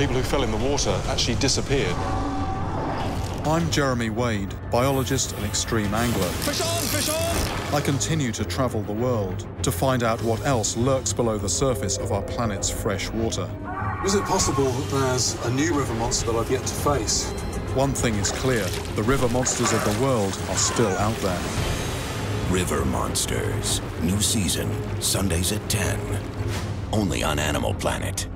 people who fell in the water actually disappeared. I'm Jeremy Wade, biologist and extreme angler. Fish on, fish on! I continue to travel the world to find out what else lurks below the surface of our planet's fresh water. Is it possible that there's a new river monster that I've yet to face? One thing is clear, the river monsters of the world are still out there. River Monsters. New season, Sundays at 10. Only on Animal Planet.